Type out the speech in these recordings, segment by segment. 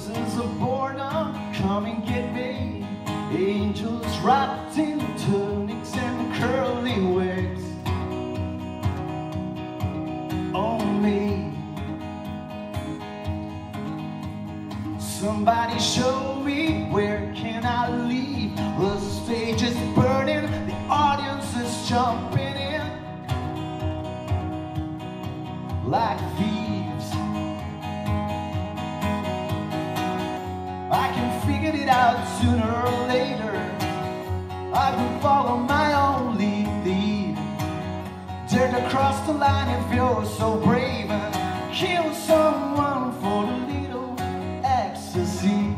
Voices of boredom, come and get me. Angels wrapped in tunics and curly wigs. On me. Somebody show me where can I leave? The stage is burning, the audience is jumping in like out sooner or later. I will follow my own lead. Dare to cross the line if you're so brave and kill someone for a little ecstasy.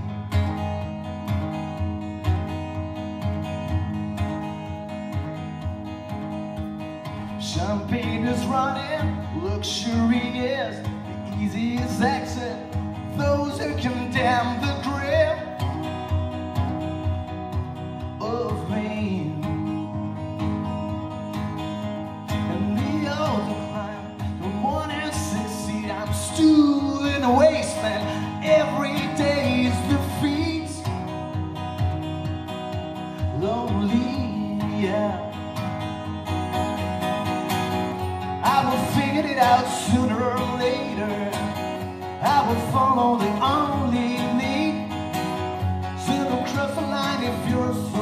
Champagne is running, luxury is the easiest exit. Yeah. I will figure it out sooner or later. I will follow the only lead. So don't cross the line if you're so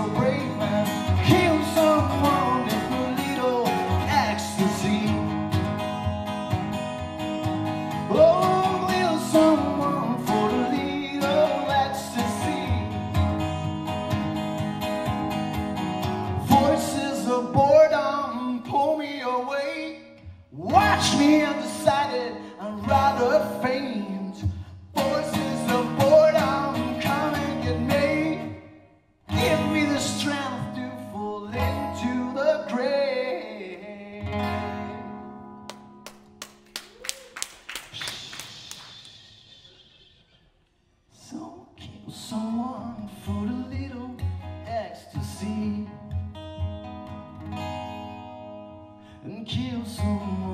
Watch me undecided and rather faint. Voices of boredom come and get me. Give me the strength to fall into the grave. So kill someone for a little ecstasy and kill someone